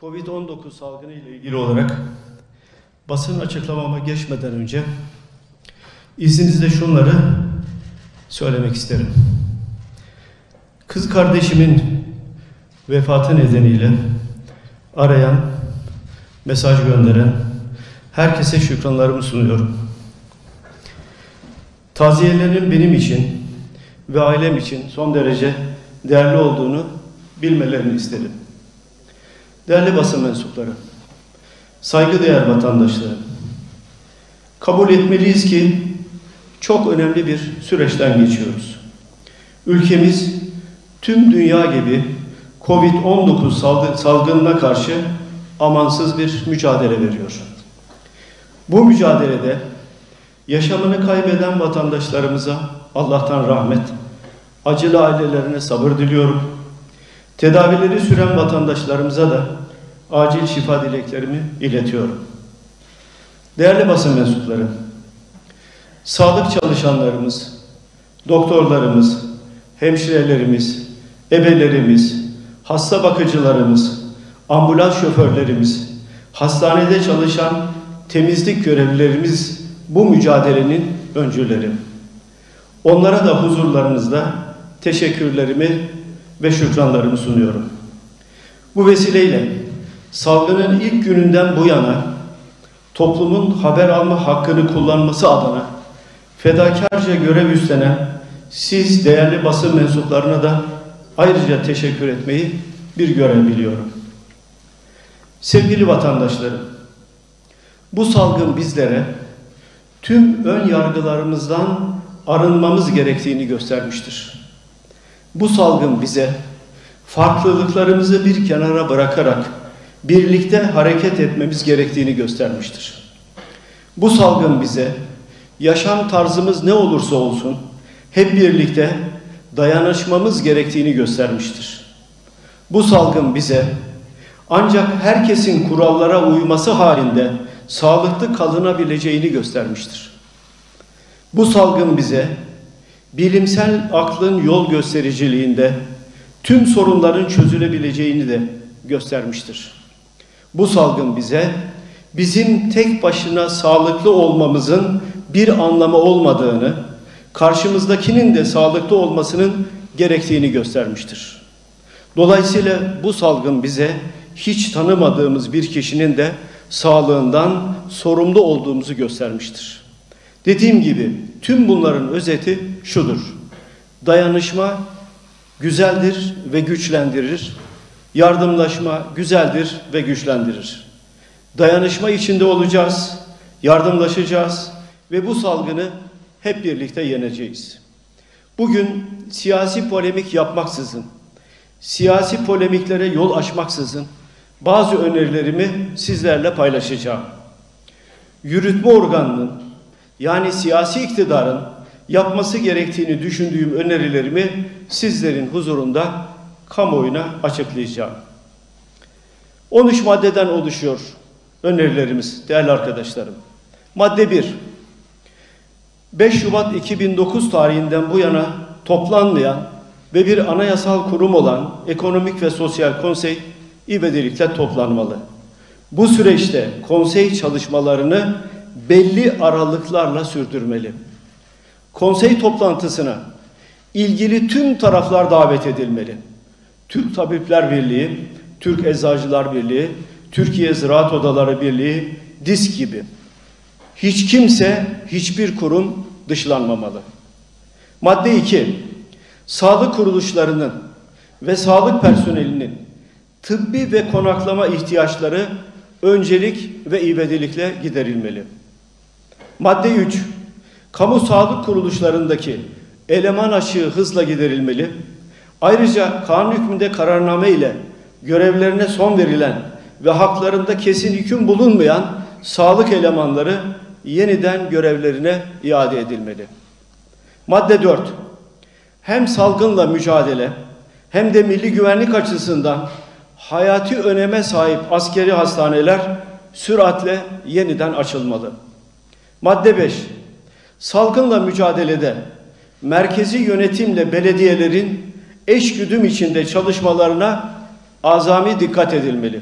Covid-19 salgını ile ilgili olarak basın açıklamama geçmeden önce izninizle şunları söylemek isterim. Kız kardeşimin vefatı nedeniyle arayan, mesaj gönderen herkese şükranlarımı sunuyorum. Taziyelerinin benim için ve ailem için son derece değerli olduğunu bilmelerini isterim. Değerli basın mensupları, saygıdeğer vatandaşlarım, kabul etmeliyiz ki çok önemli bir süreçten geçiyoruz. Ülkemiz tüm dünya gibi Covid-19 salgınına karşı amansız bir mücadele veriyor. Bu mücadelede yaşamını kaybeden vatandaşlarımıza Allah'tan rahmet, acılı ailelerine sabır diliyorum. Tedavileri süren vatandaşlarımıza da acil şifa dileklerimi iletiyorum. Değerli basın mensupları, sağlık çalışanlarımız, doktorlarımız, hemşirelerimiz, ebelerimiz, hasta bakıcılarımız, ambulans şoförlerimiz, hastanede çalışan temizlik görevlilerimiz bu mücadelenin öncüleri. Onlara da huzurlarınızda teşekkürlerimi ve şükranlarımı sunuyorum. Bu vesileyle salgının ilk gününden bu yana toplumun haber alma hakkını kullanması adına fedakarca görev üstlenen siz değerli basın mensuplarına da ayrıca teşekkür etmeyi bir görev biliyorum. Sevgili vatandaşlarım, bu salgın bizlere tüm ön yargılarımızdan arınmamız gerektiğini göstermiştir. Bu salgın bize farklılıklarımızı bir kenara bırakarak birlikte hareket etmemiz gerektiğini göstermiştir. Bu salgın bize yaşam tarzımız ne olursa olsun hep birlikte dayanışmamız gerektiğini göstermiştir. Bu salgın bize ancak herkesin kurallara uyması halinde sağlıklı kalınabileceğini göstermiştir. Bu salgın bize bilimsel aklın yol göstericiliğinde tüm sorunların çözülebileceğini de göstermiştir. Bu salgın bize bizim tek başına sağlıklı olmamızın bir anlamı olmadığını, karşımızdakinin de sağlıklı olmasının gerektiğini göstermiştir. Dolayısıyla bu salgın bize hiç tanımadığımız bir kişinin de sağlığından sorumlu olduğumuzu göstermiştir. Dediğim gibi tüm bunların özeti şudur. Dayanışma güzeldir ve güçlendirir. Yardımlaşma güzeldir ve güçlendirir. Dayanışma içinde olacağız, yardımlaşacağız ve bu salgını hep birlikte yeneceğiz. Bugün siyasi polemik yapmaksızın, siyasi polemiklere yol açmaksızın bazı önerilerimi sizlerle paylaşacağım. Yürütme organının yani siyasi iktidarın yapması gerektiğini düşündüğüm önerilerimi sizlerin huzurunda kamuoyuna açıklayacağım. 13 maddeden oluşuyor önerilerimiz değerli arkadaşlarım. Madde 1. 5 Şubat 2009 tarihinden bu yana toplanmayan ve bir anayasal kurum olan Ekonomik ve Sosyal Konsey ivedilikle toplanmalı. Bu süreçte konsey çalışmalarını belli aralıklarla sürdürmeli. Konsey toplantısına ilgili tüm taraflar davet edilmeli. Türk Tabipler Birliği, Türk Eczacılar Birliği, Türkiye Ziraat Odaları Birliği, DİSK gibi. Hiç kimse, hiçbir kurum dışlanmamalı. Madde 2. Sağlık kuruluşlarının ve sağlık personelinin tıbbi ve konaklama ihtiyaçları öncelik ve ivedilikle giderilmeli. Madde 3. Kamu sağlık kuruluşlarındaki eleman açığı hızla giderilmeli. Ayrıca kanun hükmünde kararname ile görevlerine son verilen ve haklarında kesin hüküm bulunmayan sağlık elemanları yeniden görevlerine iade edilmeli. Madde 4. Hem salgınla mücadele hem de milli güvenlik açısından hayati öneme sahip askeri hastaneler süratle yeniden açılmalı. Madde 5. Salgınla mücadelede merkezi yönetimle belediyelerin eş güdüm içinde çalışmalarına azami dikkat edilmeli.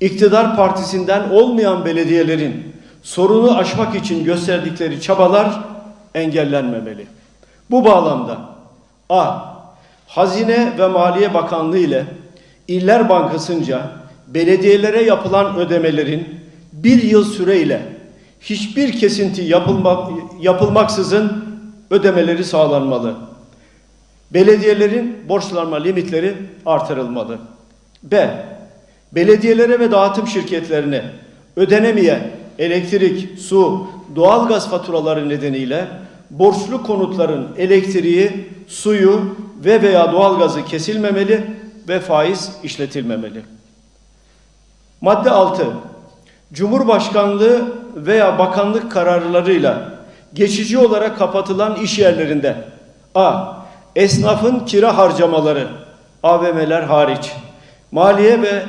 iktidar partisinden olmayan belediyelerin sorunu aşmak için gösterdikleri çabalar engellenmemeli. Bu bağlamda A. Hazine ve Maliye Bakanlığı ile İller Bankası'nca belediyelere yapılan ödemelerin bir yıl süreyle hiçbir kesinti yapılmak, yapılmaksızın ödemeleri sağlanmalı. Belediyelerin borçlanma limitleri artırılmalı. B. Belediyelere ve dağıtım şirketlerine ödenemeyen elektrik, su, doğalgaz faturaları nedeniyle borçlu konutların elektriği, suyu ve veya doğalgazı kesilmemeli ve faiz işletilmemeli. Madde 6. Cumhurbaşkanlığı veya bakanlık kararlarıyla geçici olarak kapatılan iş yerlerinde A. Esnafın kira harcamaları AVM'ler hariç Maliye ve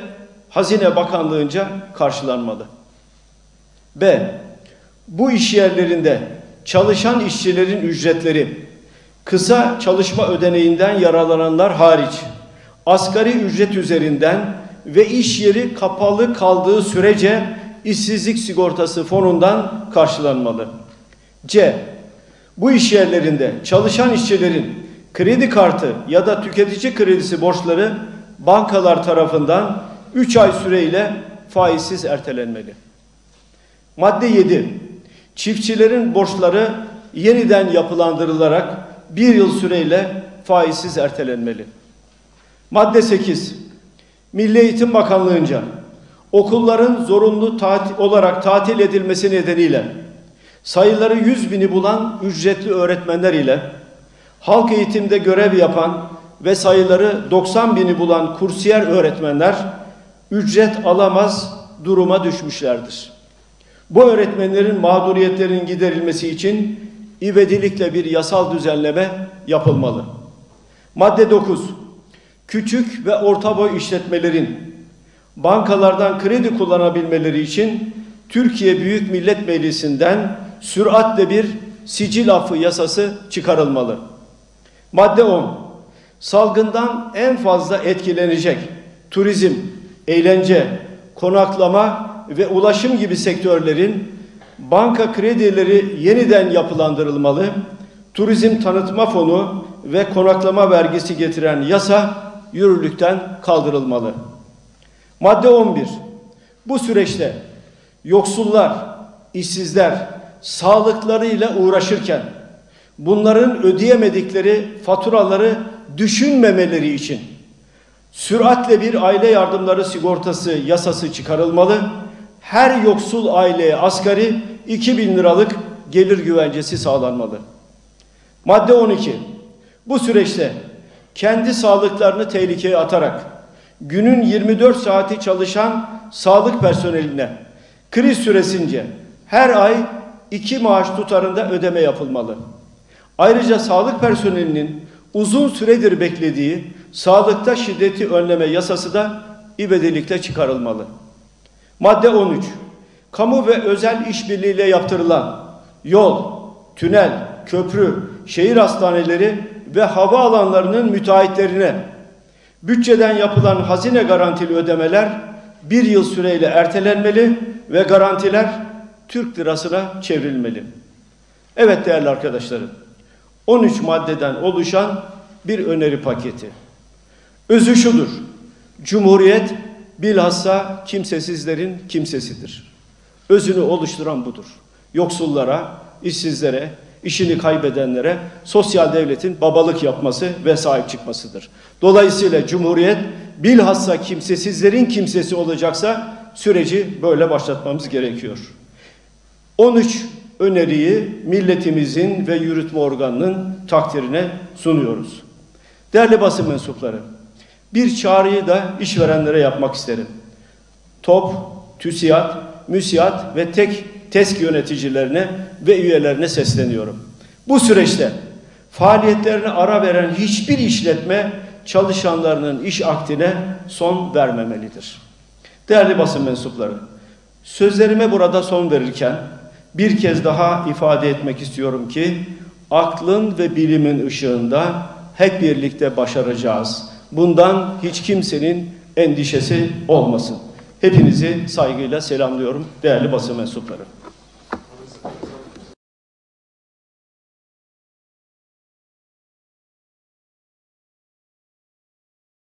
Hazine Bakanlığı'nca karşılanmalı. B. Bu iş yerlerinde çalışan işçilerin ücretleri kısa çalışma ödeneğinden yararlananlar hariç asgari ücret üzerinden ve iş yeri kapalı kaldığı sürece işsizlik sigortası fonundan karşılanmalı. C. Bu iş yerlerinde çalışan işçilerin kredi kartı ya da tüketici kredisi borçları bankalar tarafından 3 ay süreyle faizsiz ertelenmeli. Madde 7. Çiftçilerin borçları yeniden yapılandırılarak bir yıl süreyle faizsiz ertelenmeli. Madde 8. Milli Eğitim Bakanlığı'nca okulların zorunlu tatil olarak tatil edilmesi nedeniyle sayıları 100 bini bulan ücretli öğretmenler ile halk eğitimde görev yapan ve sayıları 90 bini bulan kursiyer öğretmenler ücret alamaz duruma düşmüşlerdir. Bu öğretmenlerin mağduriyetlerinin giderilmesi için ivedilikle bir yasal düzenleme yapılmalı. Madde 9. Küçük ve orta boy işletmelerin bankalardan kredi kullanabilmeleri için Türkiye Büyük Millet Meclisi'nden süratle bir sicil affı yasası çıkarılmalı. Madde 10. Salgından en fazla etkilenecek turizm, eğlence, konaklama ve ulaşım gibi sektörlerin banka kredileri yeniden yapılandırılmalı, turizm tanıtma fonu ve konaklama vergisi getiren yasa yürürlükten kaldırılmalı. Madde 11. Bu süreçte yoksullar, işsizler sağlıklarıyla uğraşırken bunların ödeyemedikleri faturaları düşünmemeleri için süratle bir aile yardımları sigortası yasası çıkarılmalı. Her yoksul aileye asgari 2000 liralık gelir güvencesi sağlanmalı. Madde 12. Bu süreçte kendi sağlıklarını tehlikeye atarak günün 24 saati çalışan sağlık personeline kriz süresince her ay iki maaş tutarında ödeme yapılmalı. Ayrıca sağlık personelinin uzun süredir beklediği sağlıkta şiddeti önleme yasası da ivedilikle çıkarılmalı. Madde 13. Kamu ve özel işbirliğiyle yaptırılan yol, tünel, köprü, şehir hastaneleri ve hava alanlarının müteahhitlerine bütçeden yapılan hazine garantili ödemeler bir yıl süreyle ertelenmeli ve garantiler Türk lirasına çevrilmeli. Evet değerli arkadaşlarım, 13 maddeden oluşan bir öneri paketi. Özü şudur, Cumhuriyet bilhassa kimsesizlerin kimsesidir. Özünü oluşturan budur. Yoksullara, işsizlere, işini kaybedenlere sosyal devletin babalık yapması ve sahip çıkmasıdır. Dolayısıyla Cumhuriyet bilhassa kimsesizlerin kimsesi olacaksa süreci böyle başlatmamız gerekiyor. 13 öneriyi milletimizin ve yürütme organının takdirine sunuyoruz. Değerli basın mensupları, bir çağrıyı da işverenlere yapmak isterim. TOP, TÜSİAD, MÜSİAD ve tek TESK yöneticilerine ve üyelerine sesleniyorum. Bu süreçte faaliyetlerine ara veren hiçbir işletme çalışanlarının iş aktine son vermemelidir. Değerli basın mensupları, sözlerime burada son verirken bir kez daha ifade etmek istiyorum ki aklın ve bilimin ışığında hep birlikte başaracağız. Bundan hiç kimsenin endişesi olmasın. Hepinizi saygıyla selamlıyorum değerli basın mensupları.